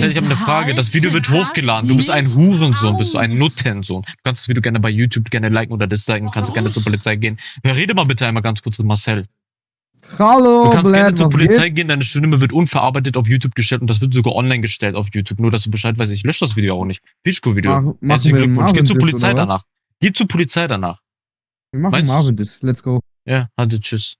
Marcel, ich habe eine Frage. Das Video wird hochgeladen. Du bist ein Hurensohn, bist du ein Nuttensohn. Du kannst das Video gerne bei YouTube gerne liken oder disliken. Kannst du gerne zur Polizei gehen. Rede mal bitte einmal ganz kurz mit Marcel. Hallo, Du kannst gerne zur Polizei geht? gehen, deine Stimme wird unverarbeitet auf YouTube gestellt und das wird sogar online gestellt auf YouTube. Nur, dass du Bescheid weißt, ich lösche das Video auch nicht. Pischko-Video. Herzlichen Glückwunsch. Geh zur Polizei danach. Geh zur Polizei danach. Wir machen Marvin das. Let's go. Ja, also tschüss.